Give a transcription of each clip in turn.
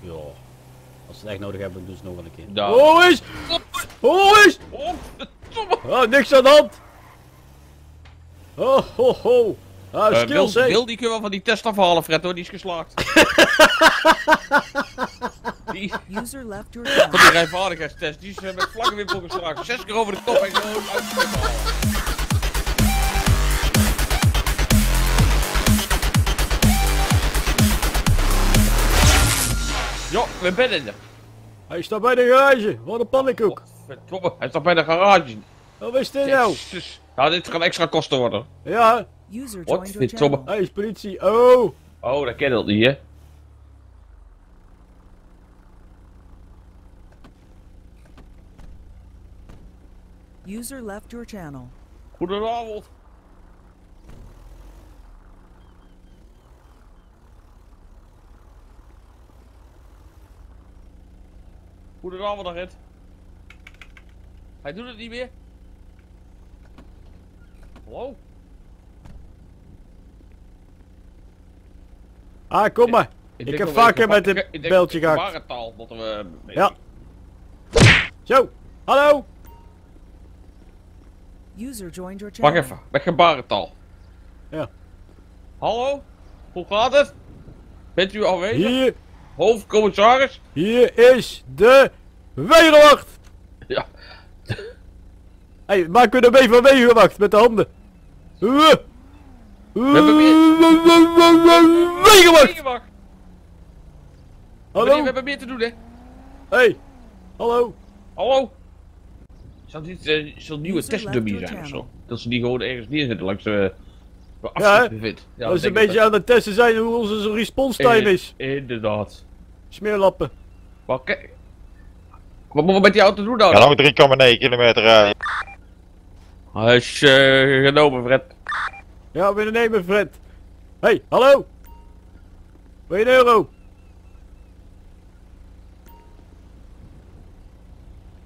Ja. Als ze het echt nodig hebben, doen ze nog wel een keer. Ja. Oh is! Oh is! Oh. Oh, niks aan de hand! Oh, ho, ho! Ah, Eh, skills, wil, die kun je wel van die test afhalen, Fred, hoor. Die is geslaagd. die, User left your die rijvaardigheidstest, die is eh, met vlakke wimpel geslaagd. Zes keer over de kop en gewoon uit de Ja, we zijn er. Hij staat bij de garage. Wat een pannenkoek. Verdomme, hij staat bij de garage. Wat is dit nou? Ja, dit kan extra kosten worden. Ja, User Wat? Verdomme. hij is politie. Oh! Oh, dat ken je dat niet, hè? User left your channel. Goedenavond. Goedenavond, agent. Hij doet het niet meer. Hallo? Ah, kom maar. Ik heb dat vaker met ik denk beltje gehakt. gebarentaal moeten we... Ja. Zo, hallo. User joined your channel. Wacht even, met gebarentaal. Ja. Hallo? Hoe gaat het? Bent u aanwezig? Hier, Hoofdcommissaris? hier is de wegenwacht. Ja. Hé, hey, maak we er mee van wegenwacht met de handen. Uh. hebben Wegenwacht. Wegenwacht. Hallo. We hebben meer te doen, hè? Hey, hallo. Hallo? Zou dit uh, zo'n nieuwe testdummy zijn of zo? Dat ze die gewoon ergens neerzetten langs de uh, Ja. Ja, dat is een beetje aan het testen zijn hoe onze response time In- is. Inderdaad. Smeerlappen. Kijk. Wat moeten we met die auto doen dan? Ja, nog 3,9 kilometer rijden. Hij is eh, genomen, Fred. Ja, we nemen Fred. Hey, hallo. Wil je een euro?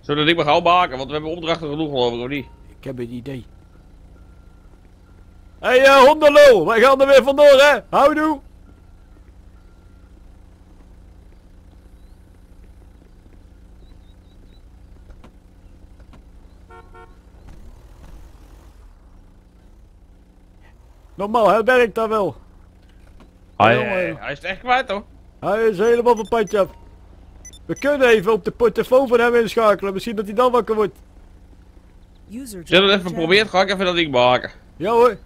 Zullen we dit maar gauw maken? Want we hebben opdrachten genoeg geloof ik, of niet? Ik heb een idee. Hé, hey, uh, hondenlul, wij gaan er weer vandoor, hè? Houdoe! Normaal, hij werkt daar wel. Hij, is het echt kwijt hoor. Hij is helemaal van padje af. We kunnen even op de portofoon van hem inschakelen. Misschien dat hij dan wakker wordt. Zullen we het even proberen? Ga ik even dat ding maken. Ja hoor.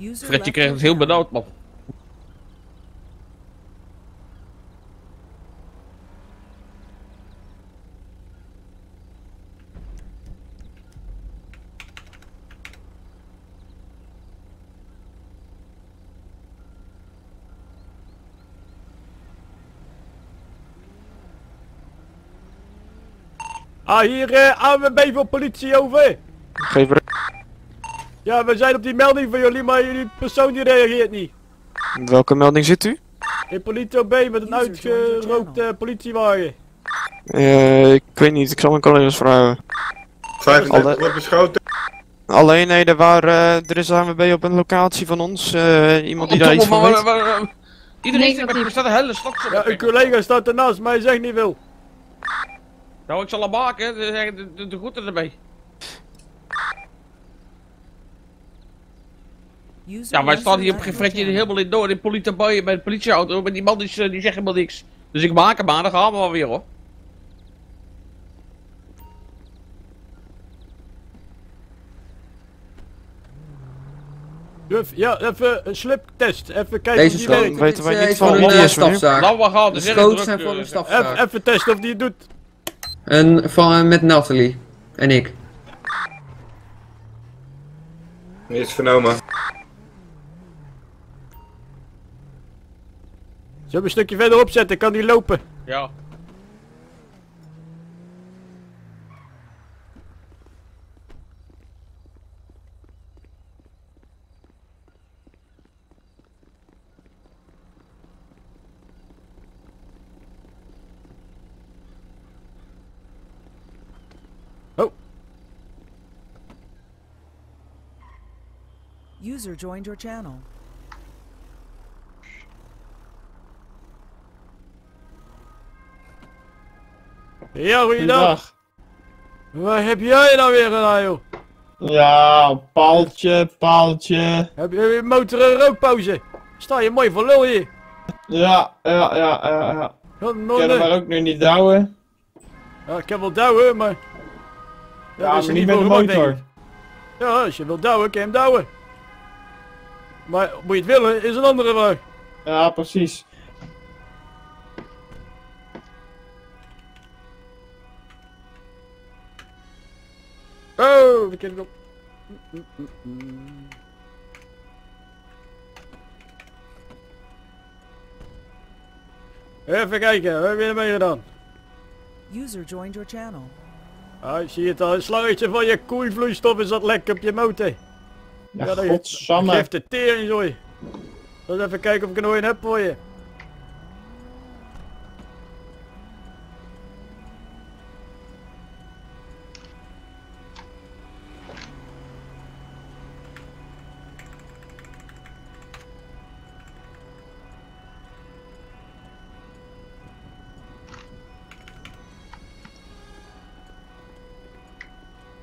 User Fred, je left krijgt het heel benauwd man. Ah, hier eh AWB voor politie over. Geef er... Ja, we zijn op die melding van jullie, maar jullie persoon die reageert niet. Welke melding zit u? In politie B met een uitgerookte politiewagen. Eh, ik weet niet, ik zal mijn collega's vragen. 35 Alle- wordt beschoten. Alleen, nee, er, waren, eh, er is ANWB op een locatie van ons. eh, iemand die daar iets van weet. Iedereen er staat een hele stad op. Ja, een collega staat ernaast, maar hij zegt niet veel. Nou, ik zal hem maken, de, de, de, de, de groeten erbij. User Ja, wij staan hier op channel. helemaal in door in politie bij met een politieauto, maar die man is, eh, die zegt helemaal niks. Dus ik maak hem maar, dan gaan we wel weer hoor. Ja, even een sliptest. Even kijken Deze of die schoot werkt. weten wij niet is van een eh, stafzaak. Laten we gaan, De de zijn voor een stafzaak. Even, even testen of die het doet. En van, met Nathalie. En ik. Is vernomen. Zullen we een stukje verderop zetten? Kan die lopen? Ja. User joined your channel. Ja, goeiedag. Waar heb jij nou weer gedaan, joh? Ja, paaltje, paaltje. Heb je weer motoren rookpauze? Sta je mooi voor lul hier. Ja, ja, ja, ja, ja. Ik kan maar ook nu niet douwen. Ja, ik heb wel douwen, maar... Ja, ja maar niet met de motor. Ja, als je wilt douwen, kan je hem douwen. Maar moet je het willen, is een andere vraag. Ja, precies. Oh, we kennen op. Even kijken, wat heb je ermee gedaan? User joined your channel. Ah, zie het al, een slangetje van je koelvloeistof is dat lekker op je motor. Ja, je- godsamme. Geef de tering, zooi. Laat even kijken of ik er nog een heb voor je.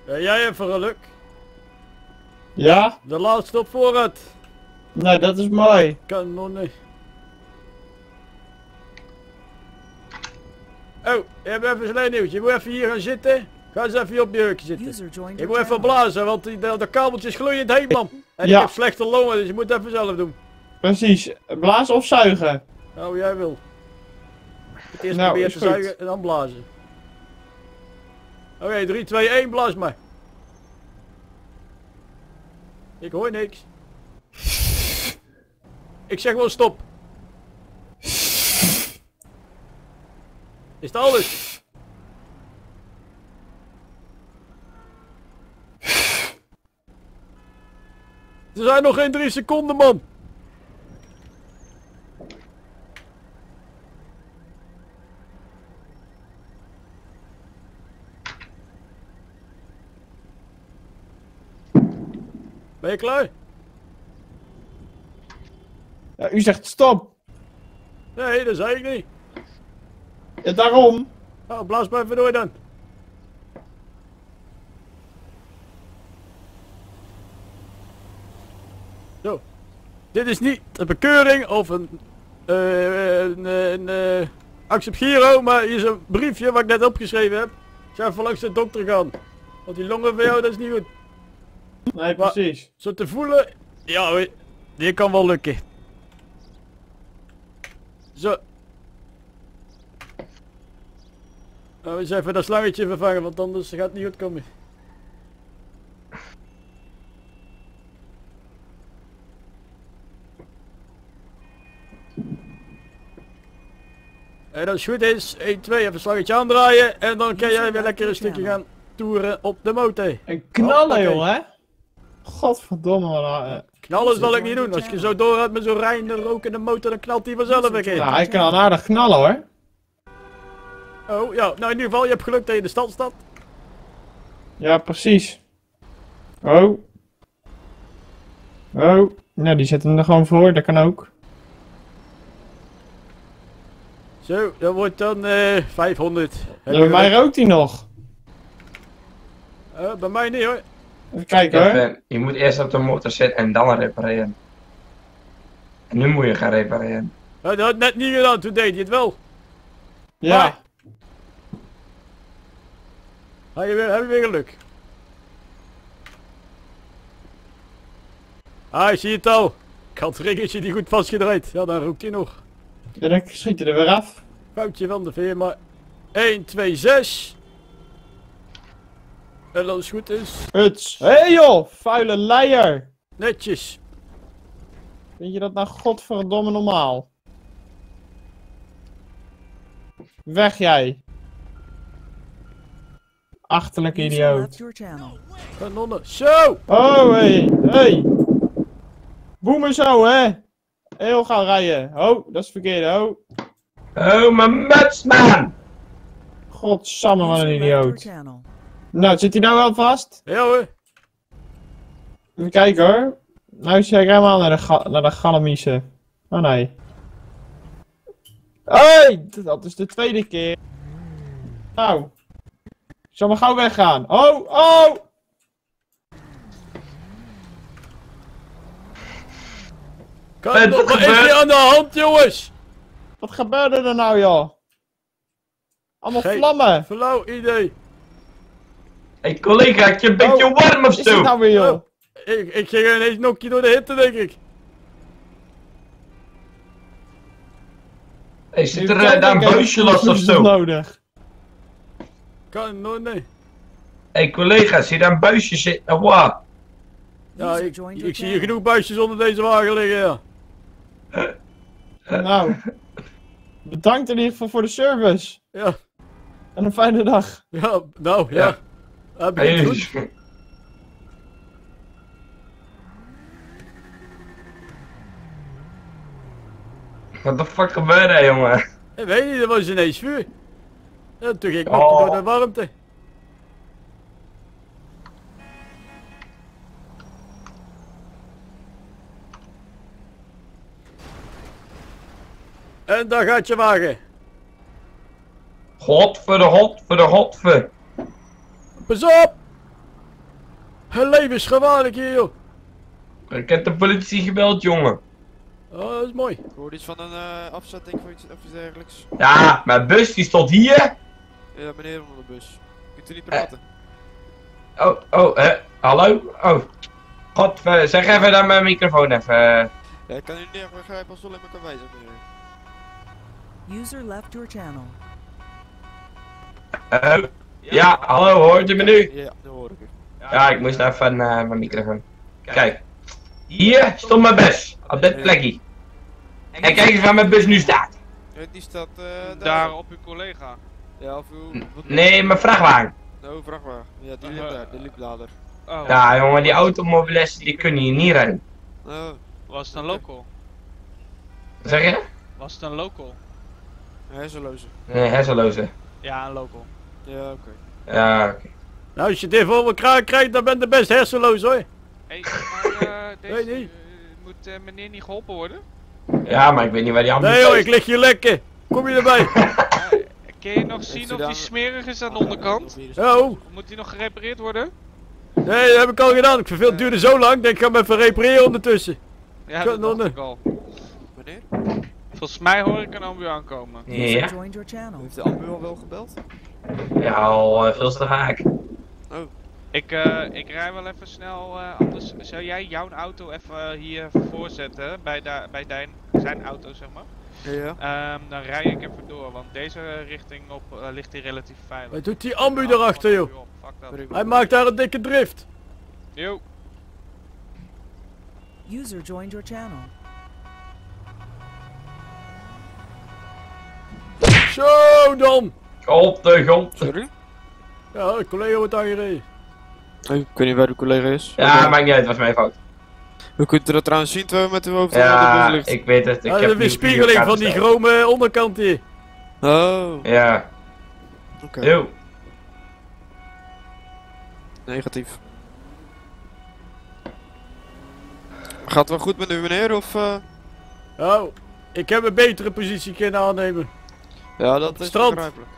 Ja, jij hebt geluk. Ja? De laatste op voorraad. Nou, dat is mooi. Kan nog niet. Oh, je hebt even een klein nieuwtje. Je moet even hier gaan zitten. Ga eens even op je hurkje zitten. User joined Je your moet even blazen, want die, de, de kabeltjes gloeien het heen, man. En Ja. ik heb slechte longen, dus je moet het even zelf doen. Precies. Blazen of zuigen? Nou, jij wil. Het eerst Nou, probeer is te goed. zuigen en dan blazen. Oké, 3, 2, 1, blaas maar. Ik hoor niks. Ik zeg wel stop. Is het alles? Er zijn nog geen drie seconden, man. Ben je klaar? Ja, u zegt stop. Nee, dat zei ik niet. Ja, daarom. Nou, blaas maar even door dan. Zo. Dit is niet een bekeuring of een, eh, een, een, eh, accept Giro, maar hier is een briefje wat ik net opgeschreven heb. Ik zou even langs de dokter gaan. Want die longen van jou, dat is niet goed. Nee, Maar- precies. Zo te voelen, ja, hoor, die kan wel lukken. Zo. Nou, eens even dat slangetje vervangen, want anders gaat het niet goed komen. En als het goed is, 1, 2, even een slangetje aandraaien en dan kan jij weer lekker een stukje gaan toeren op de motor. En knallen, Hoppakee. joh, hè? Godverdomme, man. eh. Knallen zal ik niet doen. Als je zo doorgaat met zo'n rijende rokende motor, dan knalt hij vanzelf een keer. Nou, hij kan al aardig knallen, hoor. Oh ja, nou in ieder geval, je hebt geluk dat je in de stad staat. Ja, precies. Oh. Oh. Nou, die zetten hem er gewoon voor, dat kan ook. Zo, dat wordt dan eh 500. Heb Ja, je bij mij rookt hij nog. Eh, bij mij niet hoor. Even kijken, hoor. Kevin, je moet eerst op de motor zitten en dan repareren. En nu moet je gaan repareren. Dat had net niet gedaan, toen deed je het wel. Ja. Heb je weer, heb je weer geluk. Ah, ik zie het al. Ik had het ringetje niet goed vastgedraaid. Ja, dan roept hij nog. Ja, dan schiet hij er weer af. Foutje van de firma. 1, 2, 6. En als het goed is, Huts. Hé hey, joh, vuile leier. netjes. Vind je dat nou godverdomme normaal? Weg jij. Achterlijke idioot. Kanonnen. Zo! Oh, hé, hey, hey. Boemen zo, hè. Heel gauw rijden. Oh, dat is verkeerd, oh. Oh, mijn muts, man! Godsamme, wat een idioot. Nou, zit hij nou wel vast? Ja hoor. Even kijken hoor. Nou is hij helemaal naar de, ga naar de galamiezen. Oh nee. Hé, dat is de tweede keer. Nou. Ik zal maar gauw weggaan. Oh, oh! Kan, Wat wat is hier aan de hand, jongens? Wat gebeurde er nou, joh? Allemaal Geen- vlammen. Flauw idee. Hé hey, collega, heb je een beetje Oh, warm of Is dit zo? nou weer, joh? Ik, ik ging ineens nokje door de hitte, denk ik. Hey, zit er eh, daar een buisje los of zo? nodig. Kan nooit, nee. Hé hey, collega, zie je daar een buisje zitten? Of wat? Ja, ik, zie hier genoeg buisjes onder deze wagen liggen, ja. Nou. Bedankt in ieder geval voor de service. Ja, En een fijne dag. ja, nou, ja. Ja. Hey. Wat de fuck gebeurde er, jongen? Ik weet niet, er was ineens vuur. En toen ging ik Oh. door de warmte. En daar gaat je wagen. Godver de godver de godver. Pas op! Het leven is gevaarlijk hier, joh. Ik heb de politie gebeld, jongen. Oh, dat is mooi. Ik hoorde iets van een eh, afzetting of iets, of iets dergelijks. Ja, mijn bus die stond hier. Ja, meneer onder de bus. Kunt u niet praten? Oh, oh, eh, hallo? Oh. God, zeg even naar mijn microfoon even. eh. Ja, ik kan u niet begrijpen als u alleen maar kan wijzen, meneer. User left your channel. Eh, ja, hallo, hoort u me nu? Ja, nu hoor ik u. Ja, ik moest even naar mijn microfoon. Kijk. Hier stond mijn bus. Op dit plekje. En kijk eens waar mijn bus nu staat. Die staat eh daar. Daar op uw collega. Ja, of uw... Nee, mijn vrachtwagen. Oh, vrachtwagen. Ja, die liep daar, die liep later. Oh, Ja, jongen, die automobilisten die kunnen hier niet rijden. Oh, was het een local? Wat zeg je? Was het een local? hersenloze. Nee, hersenloze. Ja, een local. Ja, oké. Ja, oké. Nou, als je dit voor elkaar krijgt, dan ben je best hersenloos, hoor. Hé, maar eh, deze, niet. eh, moet eh, meneer niet geholpen worden? Ja, maar ik weet niet waar die andere Nee, joh, is. ik lig hier lekker. Kom je erbij? Eh, kun je nog zien of die smerig is aan de onderkant? Oh, Of moet die nog gerepareerd worden? nee, dat heb ik al gedaan. Ik verveel, het duurde zo lang. Ik denk, ik ga hem even repareren ondertussen. Ja, Kan dat nog dacht ik al. Meneer? Volgens mij hoor ik een ambu aankomen. Ja, joined your channel. Heeft de ambu al wel gebeld? Ja al eh, veel te vaak. Ik, eh, ik rij wel even snel, eh, anders zou jij jouw auto even hier voorzetten, bij, da bij dijn, zijn auto zeg maar. Ja. Ehm, dan rij ik even door, want deze richting op ligt hier relatief veilig. Wat doet die ambu erachter, joh? Fuck dat. Prima. Hij maakt daar een dikke drift. Yo. User joined your channel. Zo dan. Op de grond. Sorry? Ja, de collega wordt aangereden. Ik weet niet waar uw collega is. Ja, maakt niet uit, was mijn fout. We kunnen dat trouwens zien terwijl we met uw hoofd de Ja, ligt. ik weet het. Ik Ja, heb de weerspiegeling van die besteld. chrome onderkant hier. Oh, Ja, oké. yo. Negatief. Gaat het wel goed met u meneer of... eh? Oh, ik heb een betere positie kunnen aannemen. Ja, dat is strand. begrijpelijk.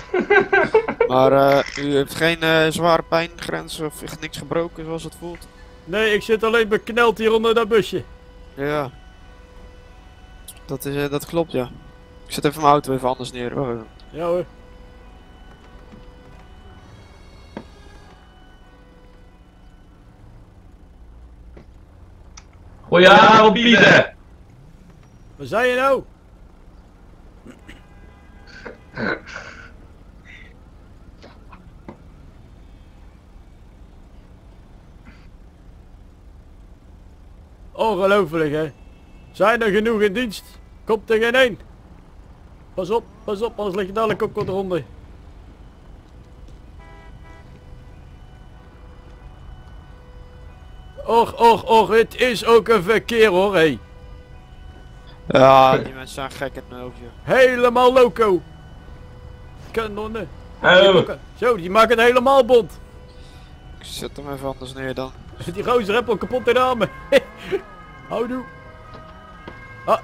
maar eh, u heeft geen eh, zware pijngrens of echt niks gebroken zoals het voelt? Nee, ik zit alleen bekneld hier onder dat busje. Ja. Dat, is, eh, dat klopt, ja. Ik zet even mijn auto even anders neer. Ja hoor. Goedenavond, Pieter. Waar zijn je nou? Ongelooflijk hè. Zijn er genoeg in dienst? Komt er geen één. Pas op, pas op, anders lig je dadelijk ook eronder. Och, och, och, het is ook een verkeer hoor, hé. Ja, die mensen zijn gek in hun hoofdje. Helemaal loco. Kanonnen. Oh, Zo, die maken het helemaal bont. Ik zet hem even anders neer dan. Die gozer heeft al kapot in de armen. Houdoe. Ah.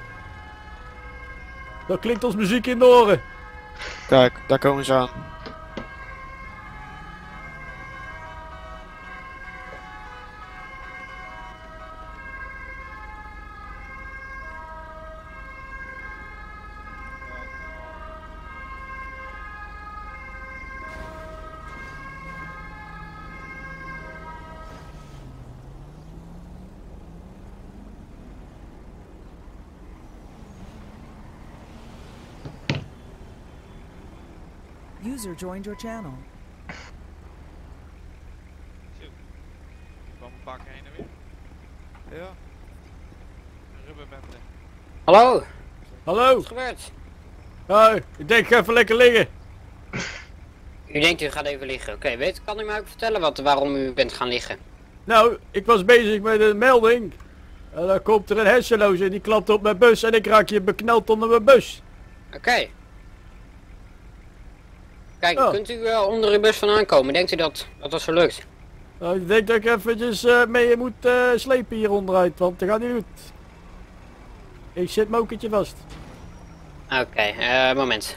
Dat klinkt als muziek in de oren. Kijk, daar komen ze aan. User joined your channel. kwam een paar keer heen en weer. Ja. Rubberbende. Hallo, Hallo? wat gebeurt? Ja, ik denk ik ga even lekker liggen. U denkt u gaat even liggen. Oké, weet, kan u mij ook vertellen wat, waarom u bent gaan liggen? Nou, ik was bezig met een melding. En dan komt er een hersenloze en die klapt op mijn bus en ik raak je bekneld onder mijn bus. Oké. Kijk, Oh. kunt u eh, onder uw bus vandaan komen? Denkt u dat, dat dat zo lukt? Nou, ik denk dat ik eventjes eh, mee moet eh, slepen hier onderuit, want dat gaat niet goed. Ik zit mokertje vast. Oké, eh, moment.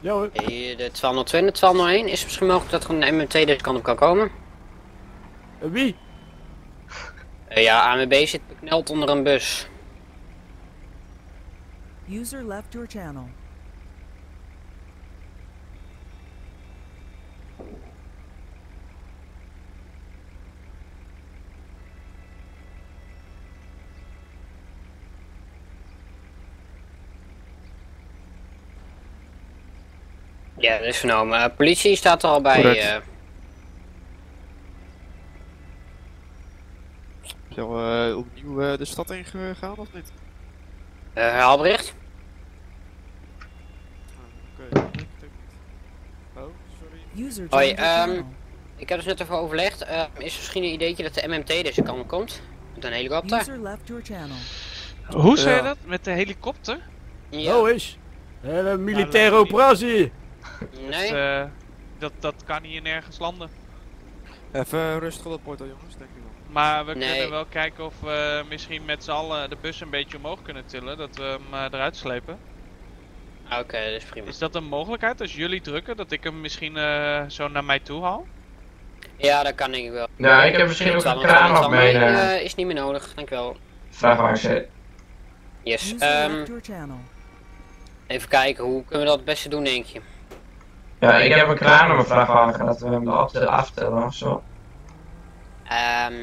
Ja hoor. De 1202 en de 1201. Is het misschien mogelijk dat er een MMT deze kant op kan komen? Wie? Eh, ja, AMB zit bekneld onder een bus. User left your channel. Ja, dat is vernomen. Eh, politie staat er al bij. Eh Zullen we eh, opnieuw eh, de stad ingegaan of niet? eh, Albrecht? Oké, het niet. Oh, sorry. User Hoi, ehm, channel. Ik heb dus net even overlegd. Eh, is er misschien een ideetje dat de MMT deze kant komt? Met een helikopter? Hoe zei je dat? Met de helikopter? Ja. Oh is. Een militaire is niet. operatie. Nee? Dat, eh, dat, dat kan hier nergens landen. Even rustig op dat portal jongens, denk ik wel. Maar we Nee. kunnen wel kijken of we misschien met z'n allen de bus een beetje omhoog kunnen tillen. Dat we hem eh, eruit slepen. Ah, Oké, dat is prima. Is dat een mogelijkheid als jullie drukken? Dat ik hem misschien eh, zo naar mij toe haal? Ja, dat kan ik wel. Ja, ik heb misschien ook een 12 kraan mijn eh, eh, is niet meer nodig, dankjewel. Yes, User ehm, left your channel. even kijken, hoe kunnen we dat het beste doen, denk je? Ja, ik heb een kraan op mijn vrachtwagen, dat we hem erop te aftellen of zo. Ehm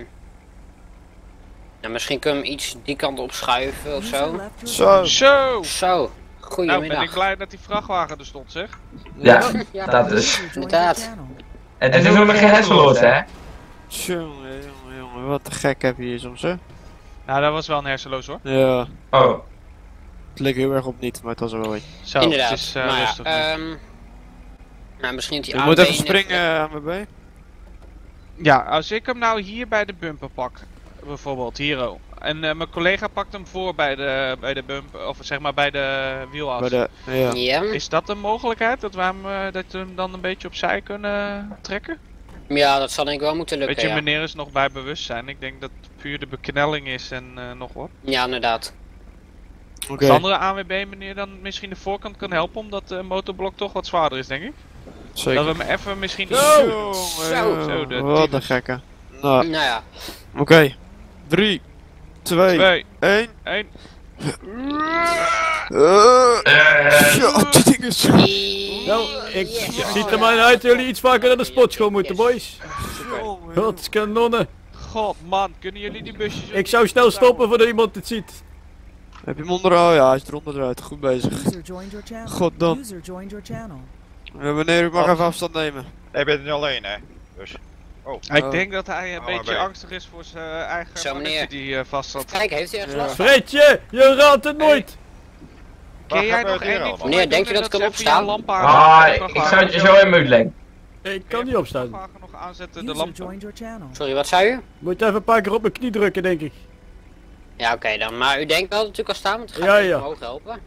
nou, misschien kunnen we hem iets die kant op schuiven of zo. Zo. Zo! Zo, Nou, ben goedemiddag. ik blij dat die vrachtwagen er stond, zeg. Ja, Ja. dat is. Inderdaad. channel. Het is nog geen hersenloos, hè? Jongen, jongen, jongen, wat te gek heb je hier soms, hè? Nou, dat was wel een hersenloos hoor. Ja, Oh, het leek heel erg op niet, maar het was er wel een. Zo, Inderdaad. het is eh, maar ja, rustig. nu. ehm, nou, misschien dat die Je moet even springen, AMB. Ja, als ik hem nou hier bij de bumper pak, bijvoorbeeld, hier oh, En eh, mijn collega pakt hem voor bij de, bij de bump, of zeg maar bij de wielas. Bij de, ja. Ja. Is dat een mogelijkheid, dat we hem, eh, dat we hem dan een beetje opzij kunnen trekken? ja, dat zal denk ik wel moeten lukken, Weet je, ja. meneer is nog bij bewustzijn. Ik denk dat het puur de beknelling is en eh, nog wat. Ja, inderdaad. Als de andere ANWB meneer dan misschien de voorkant kan helpen, omdat de motorblok toch wat zwaarder is, denk ik. Zeker. Dat we hem even misschien... Zo, Zo. Zo, de Wat een gekke. Nou, Nou ja. oké. 3, 2, Twee, 1. één. Ja, dit ding is zo. Nou, ik ziet er maar uit dat jullie iets vaker naar de sportschool moeten, boys. Wat kanonnen. God man, kunnen jullie die busjes... Ik zou snel stoppen voordat iemand het ziet. Heb je hem onder? Oh ja, hij is eronder eruit. Goed bezig. User joined your channel. Goddan. Meneer, u mag even afstand nemen. Je bent niet alleen, hè? Dus. Ik Oh. denk dat hij een Oh, beetje angstig is voor zijn eigen Zo, meneer. die eh, vast zat. Kijk, heeft ergens Ja. last? Fredje, je raadt het nooit. Kun Wat jij nog één Meneer, u en dat ik kan opstaan? Ah, ik, ik zou het je zo in moeten leggen. Ik kan niet opstaan. nog aanzetten, de lamp. Sorry, wat zei u? Moet even een paar keer op mijn knie drukken, denk ik. Ja, oké dan. Maar u denkt wel dat u kan staan, want ik ga Ja, u ja. omhoog helpen.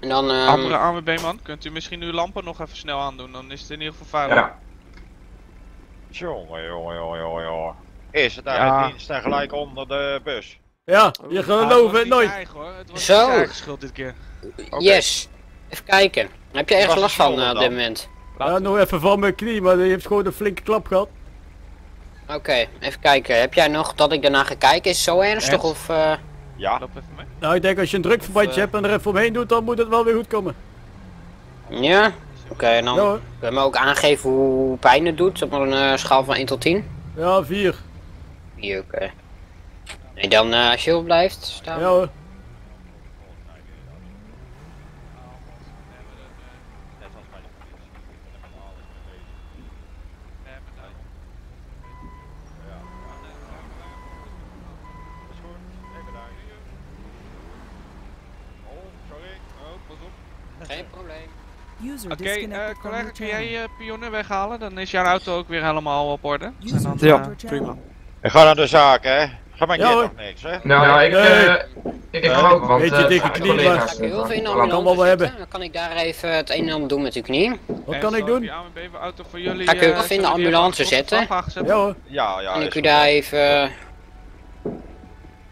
En dan, ehm Andere ANWB-man, kunt u misschien uw lampen nog even snel aandoen, dan is het in ieder geval veilig. Ja. Jongen, jongen, jongen, jongen, jongen. Is het daar Ja. in dienst en gelijk onder de bus? Ja, je gelooft het niet nooit. eigen, hoor. Het was Zo. niet eigen schuld dit keer. Yes. Even kijken. Heb je ergens last van eh, op dit moment? Ja, nog even van mijn knie, maar die heeft gewoon een flinke klap gehad. Oké, even kijken. Heb jij nog dat ik daarna ga kijken? Is het zo ernstig Echt? of... eh, Ja. Loop even mee. Nou, ik denk als je een drukverbandje eh, hebt en er even omheen doet, dan moet het wel weer goed komen. Ja? Oké, en dan Ja kun je me ook aangeven hoe pijn het doet op een eh, schaal van 1 tot 10? Ja, vier. Hier, oké. En dan eh, als je op blijft staan. Ja hoor. sorry. Oh, pas op. Geen probleem. Oké, disconnected eh from collega, kun jij je pionnen weghalen? Dan is jouw auto ook weer helemaal op orde. User Ja, joined your prima. Ik ga naar de zaak, hè. Ga maar Ja, hoor. nog niks, hè. Nou, ik, Nee. eh, ik, ik ga ook, want Beetje eh, dikke knie, collega's Ga ik heel veel in de hebben- kan wel wel hebben. Dan kan ik daar even het een en ander doen met uw knie. Wat En kan ik doen? Die ANWB-auto voor jullie... Ga ik u eh, even in de ambulance zetten? Ja hoor. Ja, ja. en ik u daar even... eh,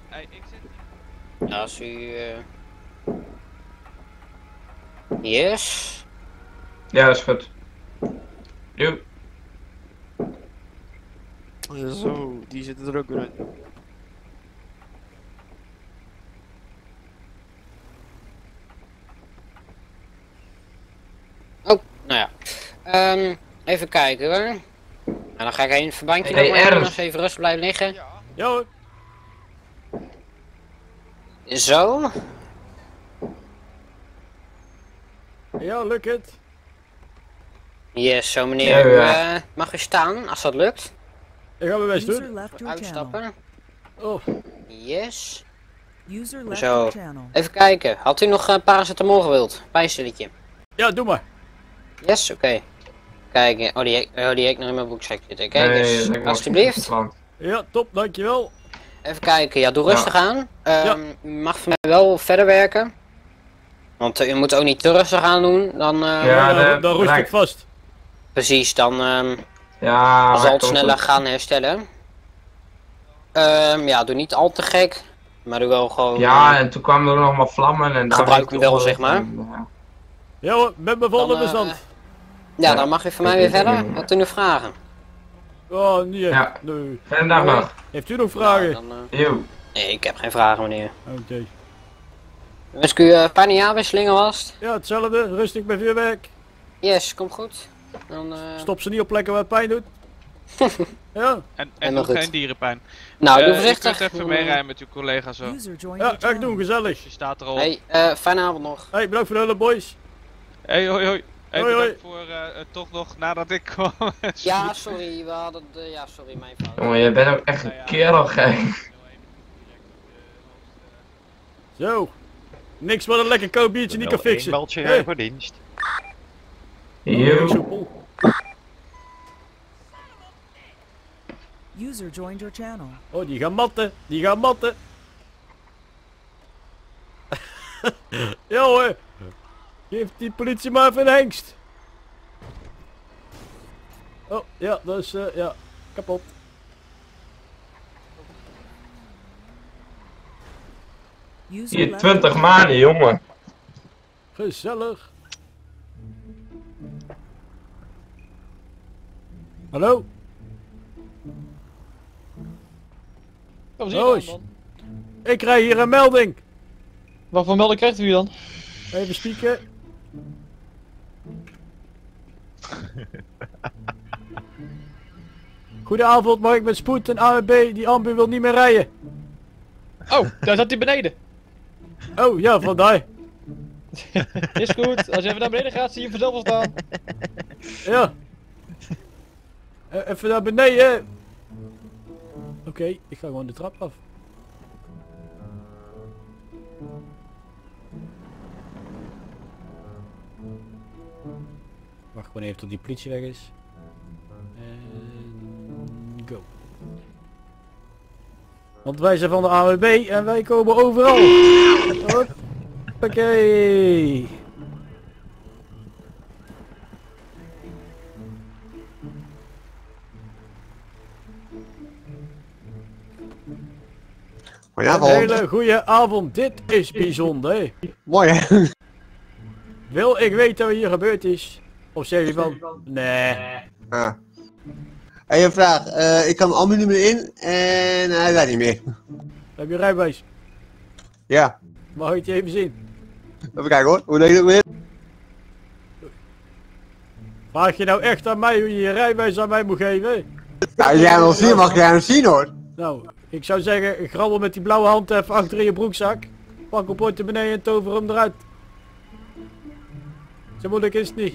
Hey, ik zit... Als u... Yes. Ja, dat is goed. Joep. Zo, die zitten er ook weer in. Oh, nou ja. Ehm, even kijken hoor. Nou, dan ga ik het verbandje Hey, even, Ernst. als even rustig blijven liggen. Ja. Zo. Ja, lukt het. Yes, zo meneer. Ja, U, ja. eh, mag u staan, als dat lukt. Ik ga mijn best doen. Uitstappen. Oh, Yes. User left Zo. Even kijken. Had u nog uh, paracetamol gewild? Pijnstilletje. ja, doe maar. Yes, oké. Kijken. Oh, die, oh, die heb ik nog in mijn broekzak zitten. Kijk Nee, eens. interessant. Ja, top, dankjewel. Even kijken. Ja, doe Ja. rustig aan. Ehm, U mag voor mij wel verder werken. Want eh, u moet ook niet te rustig aan doen. Dan, eh, Ja, dan, dan roest vast. precies, dan ehm, Ja, zal het sneller gaan herstellen. Ehm, ja, doe niet al te gek. Maar doe wel gewoon... Ja, eh, en toen kwamen er nog maar vlammen en... daar Gebruik hem wel, op- zeg maar. Ja. Ja hoor, met mijn volle Dan, bestand. ja, Ja. dan mag u van mij weer verder. Wat u nog vragen? Oh, niet echt. Ja. Nee. Fijne dag nog. Heeft u nog vragen? Dan, Yo. nee, ik heb geen vragen, meneer. Oké. Wens ik u uh, fijne jaarwisseling alvast. Ja, hetzelfde. Rustig bij vuurwerk. Yes, komt goed. Dan, eh, Stop ze niet op plekken waar het pijn doet. ja, En, en goed. geen dierenpijn. nou, doe Eh, voorzichtig. Kunt even meerijden met uw collega zo. Ja ik doen, gezellig. Je staat er al. Hey, eh, fijne avond nog. Hey, bedankt voor de hele boys. Hey, hoi hoi. Hey, Hoi, bedankt voor eh, het toch nog nadat ik kwam. Ja, sorry, we hadden... de- ja, sorry, mijn fout. Jongen, je bent ook echt een kerel, gek. Zo. Niks wat een lekker koud biertje niet kan fixen. Meldje Hey. voor dienst. Yo. Soepel. User joined your channel. Oh, die gaan matten. Die gaan matten. ja hoor. Geef die politie maar even een hengst. Oh, ja, dat is, eh, ja, kapot. Hier, left 20 your maanden, jongen. Gezellig. Hallo? Wat Roos. Ik krijg hier een melding. Wat voor melding krijgt u dan? Even spieken. Goedenavond, mag ik met spoed een ANB? Die ambu wil niet meer rijden. Oh, daar zat hij beneden. Oh, ja, vandaar. Is goed, als je even naar beneden gaat, zie je vanzelf al staan. Ja. Eh, even naar beneden. Oké, ik ga gewoon de trap af. Wacht gewoon even tot die politie weg is. En Want wij zijn van de AWB en wij komen overal. Hoppakee. Ja, Een wel. hele goede avond. Dit is bijzonder. Mooi hè? Wil ik weten wat hier gebeurd is? Of zeg je van, nee. Ja. En je vraag, eh, ik kan mijn ambu niet meer in en hij rijdt niet meer. Heb je rijbewijs? Ja, Mag ik het je even zien? even kijken hoor. Hoe deed je dat weer? Vraag je nou echt aan mij hoe je je rijbewijs aan mij moet geven? Ja, als jij hem wil zien, mag jij hem zien hoor. Nou, ik zou zeggen, grabbel met die blauwe hand even achter in je broekzak. Pak op portemonnee en tover hem eruit. Zo moeilijk is het niet.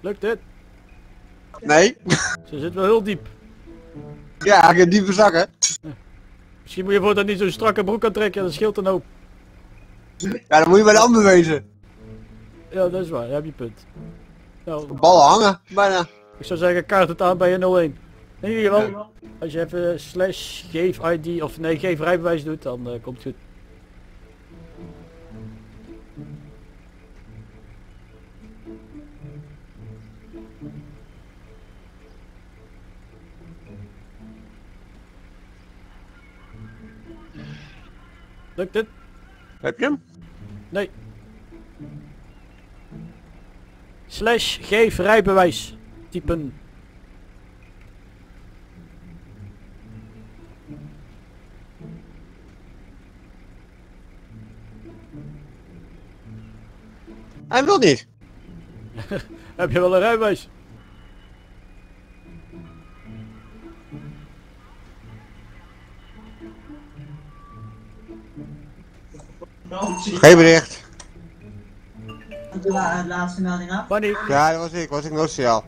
Lukt het? Nee. Ze zit wel heel diep. Ja, ik heb diepe zakken. Misschien moet je voortaan niet zo'n strakke broek aantrekken, dat scheelt een hoop. Ja, dan moet je bij de ambu wezen. Ja, dat is waar, daar heb je punt. Nou, Ballen hangen, bijna. ik zou zeggen, kaart het aan bij je 01. In ieder geval, als je even slash geef ID, of nee, geef rijbewijs doet, dan eh, komt het goed. Lukt het? Heb je hem? Nee. Slash geef rijbewijs. Typen. Hij wil niet. Heb je wel een rijbewijs? Geen bericht. La- laatste melding af. Wanneer? Ja, dat was ik. Was ik nociaal.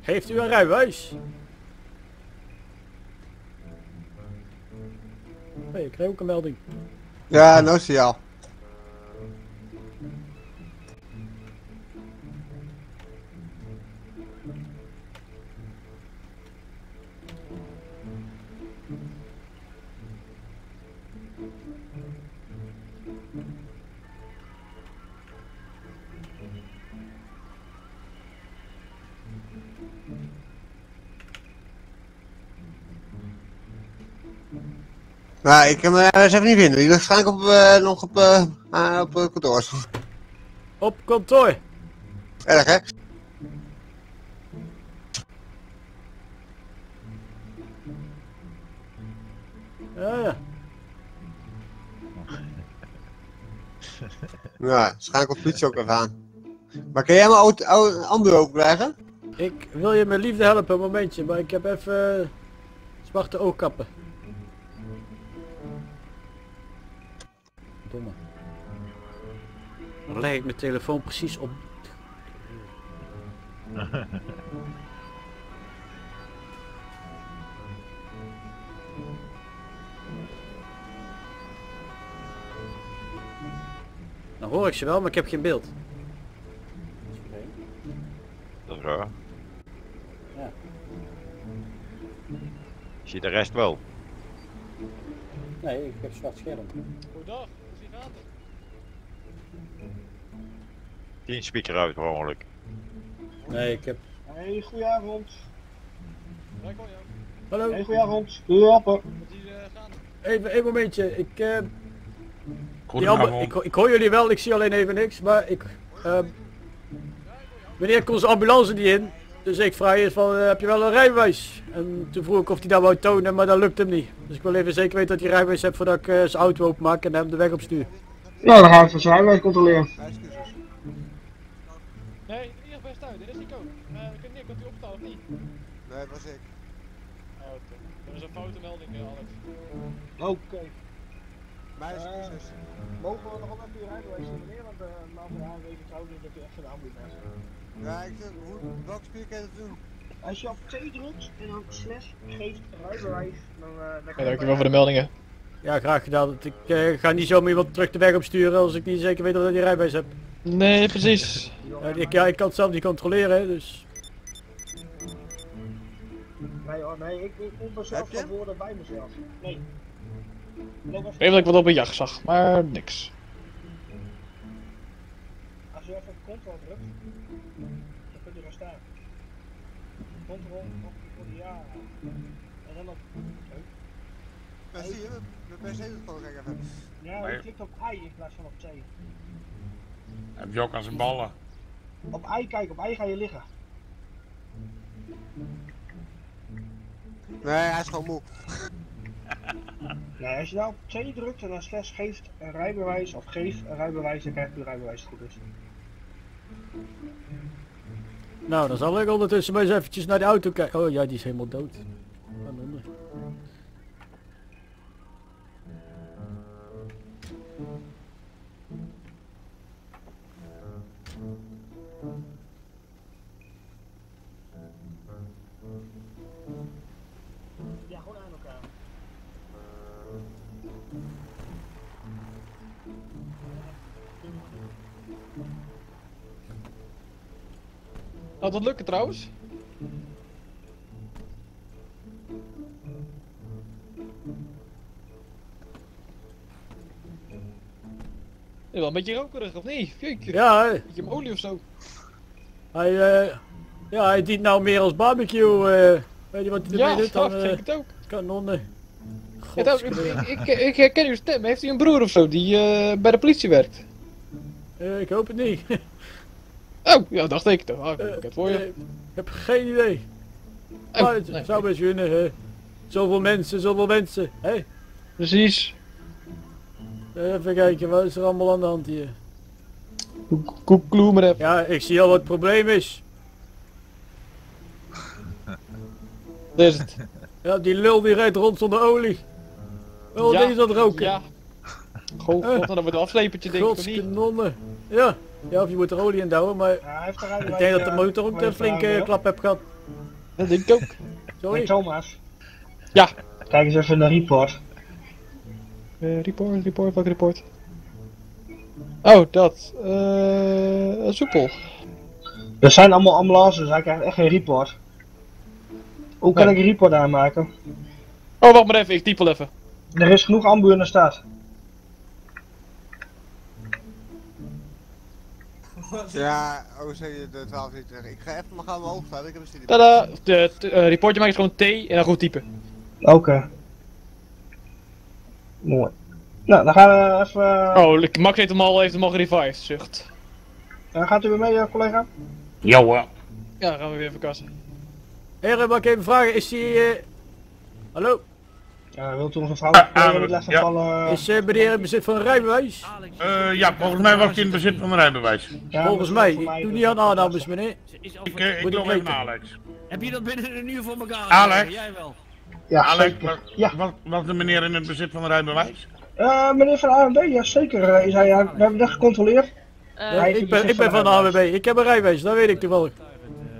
Heeft u een rijbewijs? Hey, ik kreeg ook een melding. Ja, nociaal. Nou, ik kan hem uh, even niet vinden. Die ligt waarschijnlijk op, eh, nog op, ah, op kantoor. Op kantoor. Erg hè? Ja, ja. Ja, waarschijnlijk op fiets ook even aan. Maar kun jij mijn auto, auto, ambu open krijgen? Ik wil je met liefde helpen, een momentje, maar ik heb even eh, zwarte oogkappen. Dan leg ik mijn telefoon precies op. Dan hoor ik ze wel, maar ik heb geen beeld. Dat is raar. Ja. Zie je de rest wel? Nee, ik heb zwart scherm. Goedendag, 10 speaker uit per. Nee, ik heb... Hey, goedavond. Hallo. Hey, goedenavond. Goedenavond. Even, even een momentje, ik... Uh... Ik, hoor jullie wel, ik zie alleen even niks, maar ik... Uh... Meneer kon zijn ambulance niet in, dus ik vraag eerst van, eh, heb je wel een rijbewijs? En toen vroeg ik of hij dat wou tonen, maar dat lukt hem niet. Dus ik wil even zeker weten dat hij rijbewijs hebt voordat ik eh, zijn auto openmaak en hem de weg opstuur. Nou, dan gaan we zijn rijbewijs controleren. Oké. Mijn excuses. Mogen we nog wel even uw rijbewijs meneer? Want uh, laten we aangeven houden dat u echt een ambu bent. Ja, ik zeg, hoe, welke spier kan je dat doen? Als je op T drukt en dan slash geeft rijbewijs, dan, uh, dan Ja, dankjewel voor de meldingen. Ja, graag gedaan. Want Ik eh, ga niet zomaar iemand terug de weg opsturen als ik niet zeker weet dat hij rijbewijs hebt. Nee, precies. Ja, ik, ja, ik kan het zelf niet controleren, dus... Nee, oh, nee, ik, ik kom er zelf van woorden bij mezelf. Nee. Even dat ik wat op een jacht zag, maar niks. Als je even control drukt. control, voor de jaren. En dan op... Ja, zie je, mijn PC doet gewoon gek even. Ja, je je- klikt op I in plaats van op C. Heb je ook aan zijn ballen? Op I kijk, op I ga je liggen. Nee, hij is gewoon moe. Nee, als je nou op C drukt en dan slash geeft een rijbewijs of geef een rijbewijs, dan krijg je rijbewijs goed is. Nou, dan zal ik ondertussen maar eens eventjes naar de auto kijken. Oh ja, die is helemaal dood. Nou, dat lukken trouwens. Ja, wel een beetje rokerig, of niet? Jeetje. Ja, hè. Beetje olie of zo. hij, eh, ja, hij dient nou meer als barbecue. eh weet je wat hij Ja, ermee doet? ja, Dan, ik denk eh, het ook. kanonnen. Ja, ik, ik, ik, ik herken uw stem. Heeft u een broer of zo die bij de politie werkt? Ik hoop het niet. Oh, ja, dacht ik. toch. Ah, ik Eh, heb het voor je. eh, ik heb geen idee. Oh, maar het nee. zou best kunnen. hè. Zoveel mensen, zoveel mensen. Hé, Precies. even kijken, wat is er allemaal aan de hand hier? Kloemer heb. Ja, ik zie al wat het probleem is. Is het. Ja, die lul die rijdt rond zonder olie. Wel, Ja, deze dat roken. Ja. Goh, god, dan wordt een afslepertje denk ik niet? Godskanonnen. Ja. Ja, of je moet er olie in douwen, maar Ja, hij heeft een ik denk dat de motor ook een flinke klap heeft gehad. Dat denk ik ook. Hey, Sorry. Thomas, Ja. kijk eens even naar report. Eh, report, report, welk report? Oh, dat. Eh, soepel. Er zijn allemaal ambulances, hij krijgt echt geen report. Hoe kan Nee. ik een report aanmaken? Oh, wacht maar even, ik typ wel even. Er is genoeg ambu in de stad. Ja, OC de 12 niet terug. Ik ga even maar gaan hoofd staan, ik heb een studie. Tada! De, de eh, reportje maakt gewoon T en dan goed typen. Oké. Mooi. Nou, dan gaan we even... Oh, Max heeft hem al, heeft hem al gerevived, zucht. Eh, gaat u weer mee, eh, collega? Ja hoor. Ja, dan gaan we weer even kassen. Heren, mag ik even vragen, is die... Hallo? Ja, wilt u onze vrouw Ah, uh, niet laten ja. vallen? Is eh, meneer in bezit van een rijbewijs? Eh, ja, volgens mij was hij in bezit van een rijbewijs. Ja, Volgens mij. Ik doe niet aan aannames, meneer. Ik, eh, ik loop even naar Alex. Heb je dat binnen een uur voor elkaar? Alex? Jij wel. Ja, Alex, was, Ja. was, was de meneer in het bezit van een rijbewijs? Eh, meneer van ANB, ja zeker. Is hij, ja, we hebben dat gecontroleerd. Ja, ik, ben, ik ben van de. AWB, ik heb een rijbewijs, dat weet ik toevallig.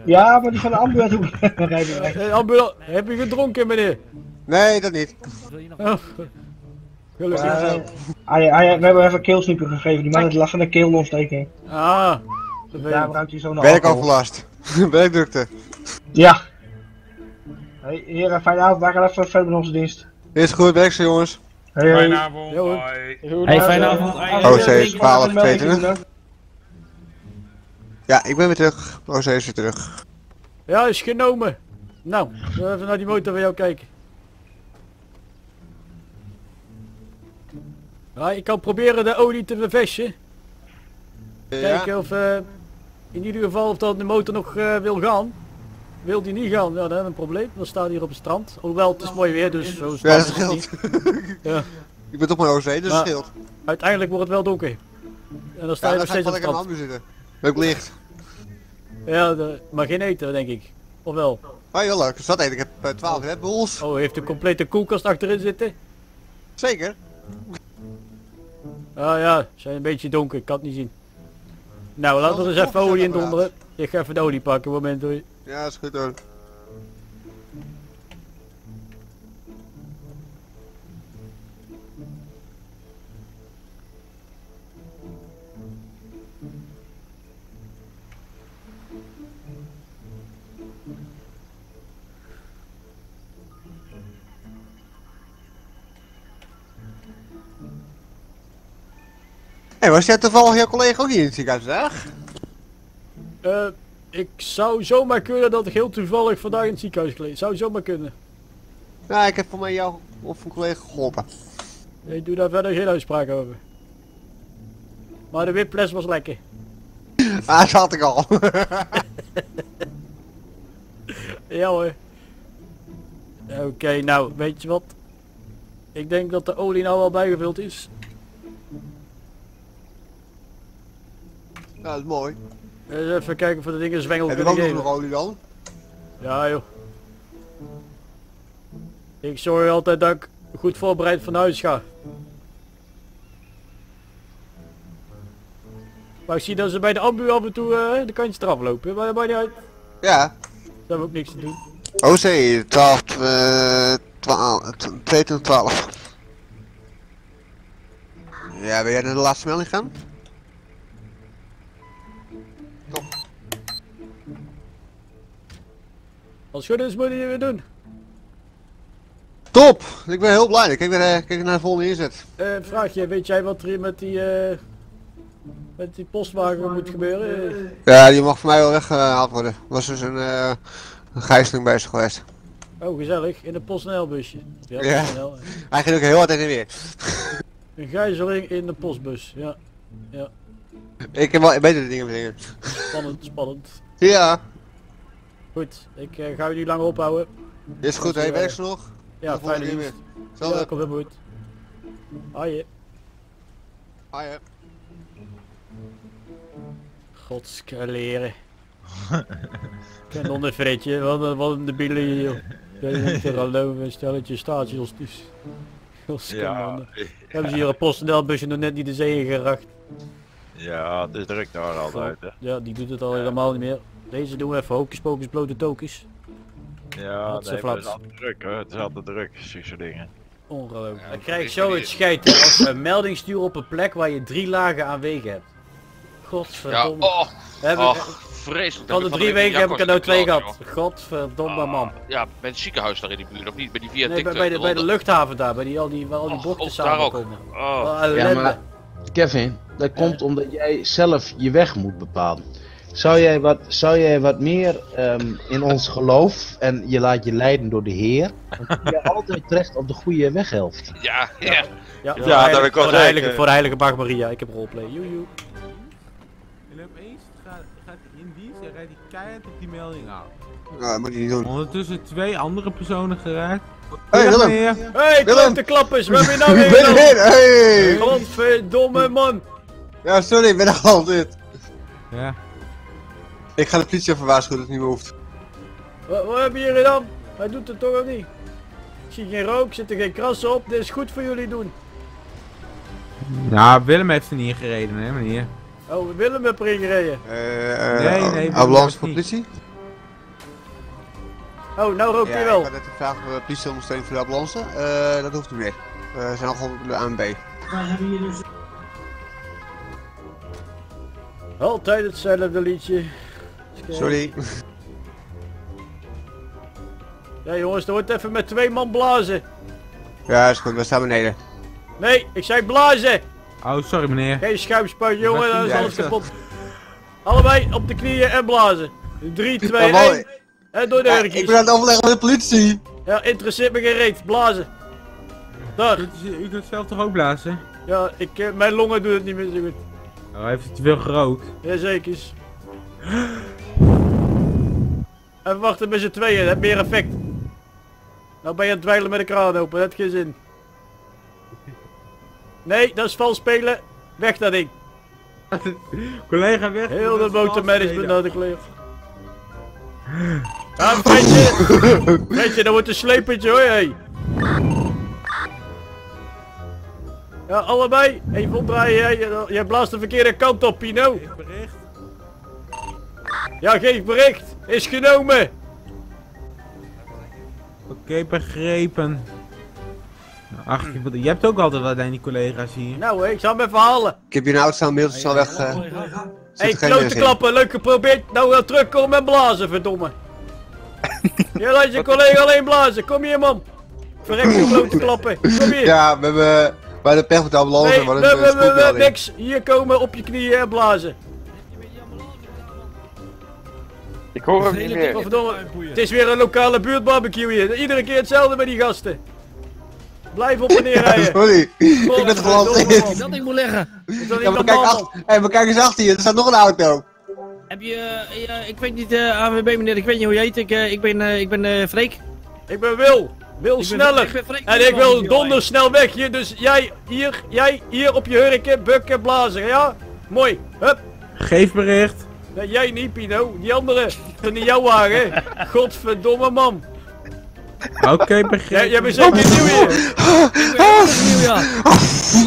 Ja, maar die van de ambu had ook een rijbewijs. Ambula- heb je gedronken, meneer? Nee, dat niet. Oh. Gelukkig. Eh, hij, hij, we hebben even een keelsnieper gegeven. Die man had last van een keelontsteking. Ah, Daarom ruikt hij zo naar Werk alcohol. overlast. Werkdrukte. Ja. Hey, heren, fijne avond. Wij gaan even verder met onze dienst. Is goed, werk zo jongens. Hey, hey. Fijne avond. Hoi. Hey, fijne avond. OC eh, is 12, een melding 22. doen, Ja, ik ben weer terug. OC is weer terug. Ja, is genomen. Nou, we even naar die motor van jou kijken. Ja, ik kan proberen de olie te verversen. Ja, Kijken of eh, in ieder geval of dat de motor nog eh, wil gaan. Wil die niet gaan, ja, dan hebben we een probleem. Dan staat hij hier op het strand. Hoewel het is mooi weer, dus zo ja dat is het scheelt. Ja. Ik ben toch maar OC, dus dat Maar- scheelt. Uiteindelijk wordt het wel donker. En dan sta Ja, je nog steeds op het strand. de zitten. Leuk licht. Ja, de- maar geen eten denk ik. Of wel? Oh, heel leuk. Zat eten. Ik heb eh, 12 Red Bulls. Oh, heeft een complete koelkast achterin zitten? Zeker. Ah ja, zijn een beetje donker, ik kan het niet zien. Nou, laten we er eens even olie in donderen. Ik ga even de olie pakken, moment hoor. Ja, is goed hoor. Hé, was jij toevallig jouw collega ook niet in het ziekenhuis vandaag? Eh, Ik zou zomaar kunnen dat ik heel toevallig vandaag in het ziekenhuis gelezen. Zou zomaar kunnen. Ja, ik heb voor mij jou of een collega geholpen. Ik doe daar verder geen uitspraak over. Maar de wiples was lekker. Ah, dat had ik al. Ja hoor. Oké, nou, weet je wat? Ik denk dat de olie nou al bijgevuld is. Ja, dat is mooi. Dus even kijken we de dingen zwengel Heb je ook nog olie dan? Ja joh. Ik zorg altijd dat ik goed voorbereid van huis ga. Maar ik zie dat ze bij de ambu af en toe eh, de kantjes eraf lopen. Maar dat maakt niet uit. Ja. Daar hebben we ook niks te doen. OC 12, eh 12, 22, 12. Ja, ben jij naar de laatste melding gaan? Als het goed is moet je het weer doen. Top! Ik ben heel blij. Kijk, weer, eh, kijk naar de volgende inzet. Eh vraag je, weet jij wat er hier met die, eh, met die postwagen moet gebeuren? Ja, die mag voor mij wel weggehaald worden. Was dus een, eh een gijzeling bezig geweest. Oh, gezellig. In een PostNL-busje. Ja, Ja. PostNL. Hij ging ook heel hard heen en weer. Een gijzeling in de postbus. Ja. Ja. Ik heb wel betere dingen bedenken. Spannend, spannend. Ja, Goed, ik eh, ga u niet langer ophouden. is goed. Dus, Hé, eh, nog? Ja, fijne dienst. weer. Hetzelfde. Ja, komt helemaal goed. Haaien. Ah, ja. Godskaleren. Kanon Fredje, wat een, wat een debiele hier joh. Er lopen een stelletje stations dus. Godskaleren. Hebben ze hier een PostNL-busje nog net niet de zee ingeracht. Ja, het is druk daar altijd. Hè. Ja, die doet het al helemaal niet meer. Deze doen we even hocus pocus blote tokens. Ja, nee, maar het is altijd druk. Hè. Het is altijd druk, zulke dingen. Ongelooflijk. Dan krijg ik zo het scheid als we een melding sturen op een plek waar je drie lagen aan wegen hebt. Ja, Godverdomme. oh, We hebben, oh, vreselijk. van de drie wegen heb ik er nou twee gehad. Godverdomme man. Ja, bij het ziekenhuis daar in die buurt, of niet? Bij die via Nee, bij, bij, de, bij de luchthaven daar, bij die, al die, waar al die bochten oh, daar ook. samenkomen. Oh. Ja, maar Kevin, dat komt omdat jij zelf je weg moet bepalen. Zou jij wat, zou jij wat meer ehm, in ons geloof en je laat je leiden door de Heer, dan kom je altijd terecht op de goede weghelft. Ja, ja. Ja, Ja, de heilige, dat heb ik wel voor, de heilige, voor de heilige Bach Maria, ik heb roleplay. Joe, joe. En opeens gaat, gaat hij in dienst en rijdt hij keihard op die melding aan. Nou, dat moet je niet doen. Ondertussen twee andere personen geraakt. Hey, Willem. meneer. Hey, Willem. grote klappers, we hebben je nou weer ben gedaan? hey! Godverdomme man. Ja, sorry, ik ben er al dit. Ja. Ik ga de politie even waarschuwen dat het niet meer hoeft. Wat, wat heb je hier gedaan? Hij doet het toch of niet? Ik zie geen rook, zit er geen krassen op, dit is goed voor jullie doen. Nou, Willem heeft er niet in gereden, hè, meneer. Oh, willen met erin gereden. Eh, Nee, nee, ambulance Willem voor politie? Oh, nou rookt ja, hij wel. ik had net gevraagd of we politie ondersteuning voor de ambulance. Eh, dat hoeft niet meer. Eh, we zijn al gewoon op de ANB. Hebben jullie dus... Altijd hetzelfde liedje. Sorry. Ja jongens, er wordt even met twee man blazen. Ja, is goed, we staan beneden. Nee, ik zei blazen. Oh, sorry, meneer. Geen schuimspuit jongen, dan is alles dat- kapot. Allebei op de knieën en blazen. 3, 2, Ja, maar- 1. En door de Ja, ik ben aan het overleggen met de politie. Ja, interesseert me geen reet. Blazen. Daar. U, u kunt zelf toch ook blazen? Ja, ik, eh, mijn longen doen het niet meer zo goed. Oh, hij heeft te veel gerookt. Jazeker. Even wachten met z'n tweeën, dat heeft meer effect. Nou ben je aan het dweilen met de kraan open, dat heeft geen zin. Nee, dat is vals spelen. Weg dat ding. Collega weg. Heel de motormanagement naar de kleur. Ja, Fredje. Fredje, dat wordt een slepertje hoor, hé. Ja, allebei. Even omdraaien, hè. Jij- Jij blaast de verkeerde kant op, Pino. Bericht. Ja, geef bericht. Is genomen. Oké, begrepen. Ach, je, je hebt ook altijd wat aan die collega's hier. Nou, hè, ik zal hem even halen. Ik heb hier een auto staan, mailtje snel weg. eh. Hé, Zit hey, klote klappen. Leuk geprobeerd. Nou wel terugkomen en blazen, verdomme. Je laat je collega alleen blazen. Kom hier, man. Verrekte klote klappen. Kom hier. Ja, we hebben bij de pech met de ambulance, Nee, we spoedmelding. niks. Hier komen op je knieën en blazen. Ik hoor hem niet meer. Verdomme, het is weer een lokale buurtbarbecue hier. Iedere keer hetzelfde met die gasten. Blijf op en neer rijden. Sorry, ik ben het gewoon. Dat ik moet leggen. Ja, niet maar kijk, achter, hey, maar kijk eens achter je, er staat nog een auto. Heb je, eh, ik weet niet, eh AWB meneer, ik weet niet hoe je heet. Ik, eh, ik ben, eh, ik ben eh Freek. Ik ben Wil. Wil Ik ben- sneller. ik ben Freek en ik wil donder snel weg hier. Dus jij hier, jij hier op je hurken, bukken, blazen. Ja? Mooi. Hup. Geef bericht. Nee, jij niet, Pino. Die andere. Van die jouw wagen. Godverdomme man. Oké, Jij, begrepen. jij bent zeker nieuw hier.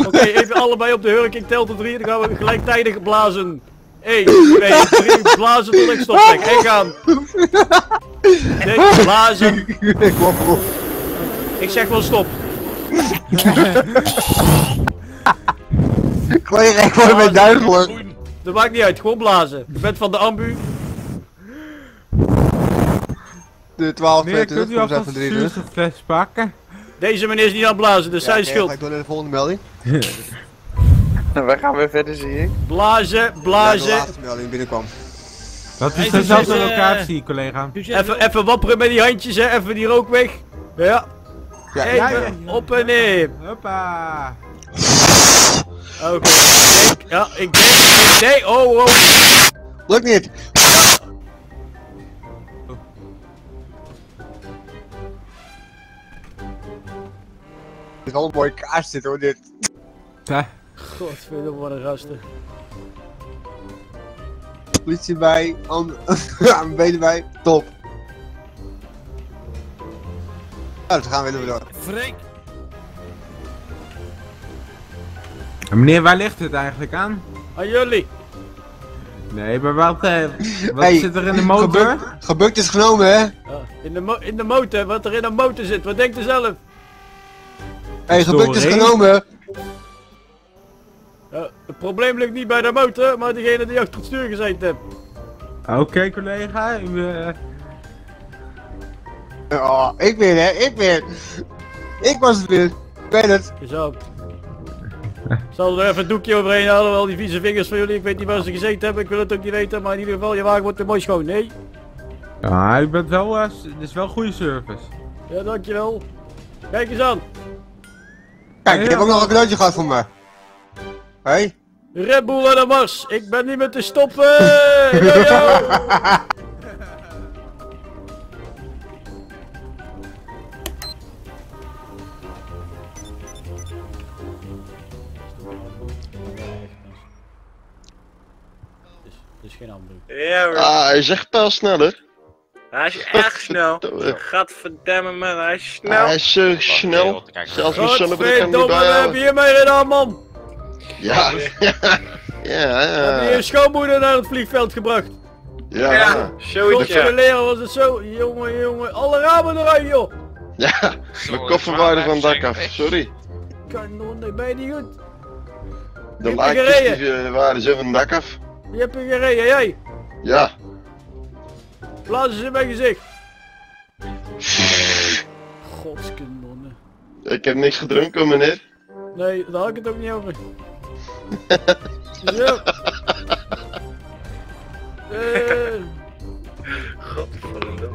Oké, even allebei op de hurk. Ik tel tot drie. Dan gaan we gelijktijdig blazen. 1, 2, 3. Blazen tot ik stop. Kijk, en gaan. Nee, blazen. Ik zeg wel stop. Ik word met duidelijk. Dat maakt niet uit, gewoon blazen. Je bent van de ambu. De 12, Meneer, 22, kunt u kom eens alvast even een 23. zuurstoffles pakken? Deze meneer is niet aan het blazen, dus zijn oké, schuld. ga ik door naar de volgende melding. Wij gaan weer verder, zie ik. Blazen, Ja, de blazen. laatste melding binnenkwam. Dat is dus dezelfde eh, locatie, collega. Even, even wapperen met die handjes, hè. Even die rook weg. Ja. Ja, Even ja, ja. op en neer. Hoppa. Oké, ik denk, ja, ik denk, ik denk, oh, oh. Lukt niet. Het is wel een mooie kaars dit hoor, dit. Ja. Godverdomme, wat een gasten. Politie bij, aan, aan benen bij, top. Nou, dus gaan we weer door. Freek. Meneer, waar ligt het eigenlijk aan? Aan jullie. Nee, maar wat, eh, wat Hey, zit er in de motor? Gebukt, gebukt is genomen, hè? Ja, in, de mo- in de motor, wat er in de motor zit, wat denkt u zelf? Hé, hey, gebukt is genomen. Ja, het probleem ligt niet bij de motor, maar degene die achter het stuur gezeten heeft. Oké, collega. U, eh, Oh, ik weer, hè? Ik weer. Ik was het weer. Ik weet het. Zal er even een doekje overheen halen, wel die vieze vingers van jullie. Ik weet niet waar ze gezeten hebben, ik wil het ook niet weten, maar in ieder geval, je wagen wordt er mooi schoon. Nee? ja, u bent wel, eh, dit is wel goede service. Ja, dankjewel. Kijk eens aan. Kijk, ik heb ook nog een cadeautje gehad voor me. Hé? Hey? Red Bull aan de mars. Ik ben niet meer te stoppen. geen. Ja hoor. Ah, hij is echt wel sneller. Hij is echt snel. Gadverdamme man, hij is snel. Hij is zo snel. Zelfs mijn zonnebril kan niet Godverdomme, we hebben bijhouden. hier mee gedaan, man. Ja, ja, We hebben hier ja. een schoonmoeder naar het vliegveld gebracht. Ja, Ja, ja. zoiets ja. leren was het zo. Jongen, jongen. Alle ramen eruit, joh. Ja, mijn koffer waarde van dak af. Sorry. Kanon, ik ben je niet goed. De je die eh, waren zo van dak af. Je hebt er gereden, jij. Ja. Blazen ze in mijn gezicht. Godskanonnen. Ik heb niks gedronken, meneer. Nee, daar had ik het ook niet over. ja. Eh, Godverdomme.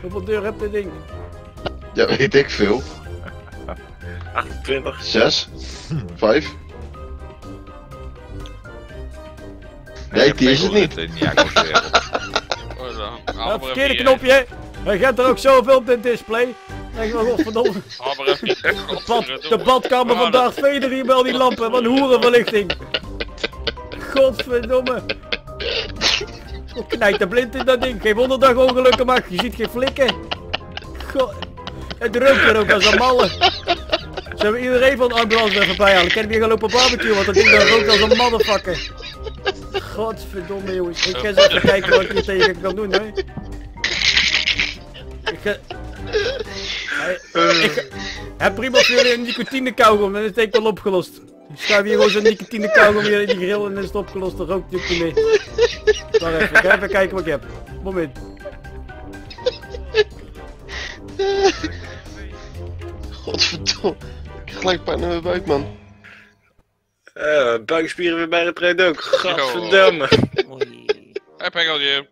hoeveel deur heb dit ding? Ja, weet ik veel. 28. Zes. Vijf. Nee, die is het niet. Ja, verkeerde knopje. hè. Hij gaat er ook zoveel op dit display. Denk wel, godverdomme. De, bad, de badkamer van Darth Vader hier bij al die lampen. Wat een hoerenverlichting. Godverdomme. Ik knijt de blind in dat ding. Geen wonder dat je ongelukken maakt. Je ziet geen flikken. God. Het ruikt er ook als een malle. Ze hebben iedereen van de ambulance even bijhalen. Ik kan weer gaan lopen barbecue, want dat ding daar rookt als een motherfucker. Godverdomme jongens. Ik ga eens even kijken wat ik hier tegen kan doen, hè. Ik ga... Ik ga- heb prima voor jullie een nicotine kauwgom, dan is het denk ik wel opgelost. Ik schuif hier gewoon zo'n nicotine kauwgom hier in die grill en dan is het opgelost, dan rookt het niet. Wacht even, ik ga even kijken wat ik heb. Moment. Godverdomme. Ik heb gelijk pijn in mijn buik, man. Eh, buikspieren weer bij het rijden ook. Gadverdamme. Hé, Pengeltje.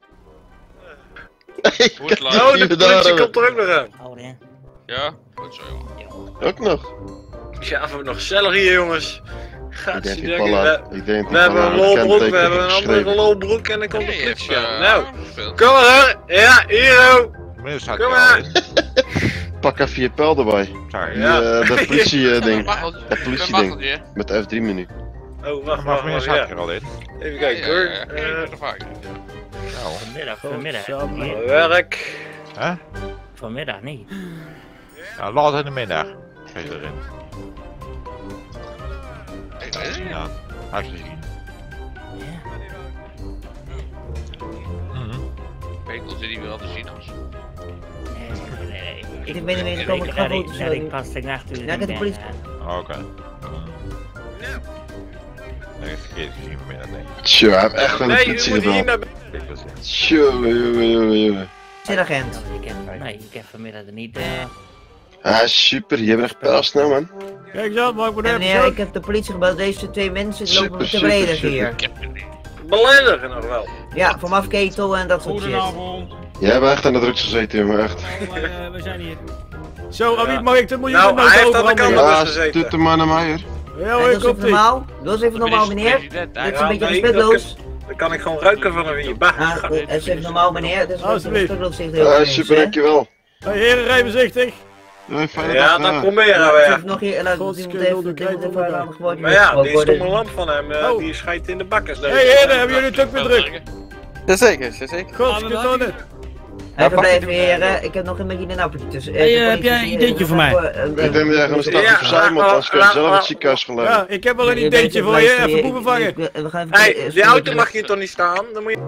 Goed Oh, de politie komt er ook nog aan. Ja, goed zo jongen. Ook nog. Ja, we hebben nog gezellig hier jongens. Ik Gaat denk ze denken, we, hebben een lolbroek, we hebben een andere lolbroek en dan komt de politie aan. eh, Nou, kom maar hoor. Ja, hier Kom er maar. Pak even je pijl erbij. Sorry. Die, Ja. eh, dat politie ding. Waggeltje. Dat politie ding. Waggeltje. Met de F3 menu. Oh, wacht, Maar wacht, meneer wacht. Ja. er al in. Even Ja, kijken ja, hoor. ja, ja, Eh. Nou, Vanmiddag, vanmiddag. Werk. hè? Vanmiddag niet. Nou, laat in de middag. Geef erin. Ja, hij heeft gezien. Mhm. Pekel zit hier weer al de Sinus. Nee, nee, nee. Ik, Ik ben er weer gekomen, ik ga ik- foto's dat ik doen. pas tegen acht uur Ja, ik heb de ben, politie. Oké. Nee, verkeerd gezien vanmiddag, nee. Hij heeft echt wel een Nee, politie je moet hier gedaan. naar Ik was in. Tjonge, jonge, jonge, jonge. Agent. Ik heb, nee, ik heb vanmiddag er niet... eh Ah, super. Je hebt echt pijl snel, man. Kijk eens aan, maak me En even zo. ik heb de politie gebeld. Deze twee mensen lopen te beledigen hier. beledigen nog wel. Ja, van afketel en dat soort shit. Goedenavond. Jij hebt echt aan de drugs gezeten, jongen, echt. we zijn hier. Zo, aan wie mag ik de miljoen Nou, nou hij heeft aan de kant Ja, gezeten. doet de man naar mij, hoor. Ja Doe hoor, eens even komt ie. normaal. Doe eens even normaal, meneer. Dit is een beetje respectloos. Dan kan ik gewoon ruiken van hem in je bak. Ah, goed. Eens even normaal, meneer. Dit is een Ah, tegen super, dankjewel. Hey, heren, rij voorzichtig. Ja, dat eh. proberen we. Nog hier, laat even, Maar ja, die stomme lamp van hem, eh, Oh. die schijt in de bakkers. Hey, heren, hebben jullie het ook weer druk? Jazeker, jazeker. Godskanonnen. Even blijven heren, ik heb nog een beetje een appeltje tussen. Hey, uh, heb jij een ideetje voor mij? Ik denk dat jij gewoon een voor zijn als ik zelf het ziekenhuis gaan Ja, ik heb wel een ideetje voor je, even boeven vangen. Hé, die auto mag hier toch niet staan? Dan moet je...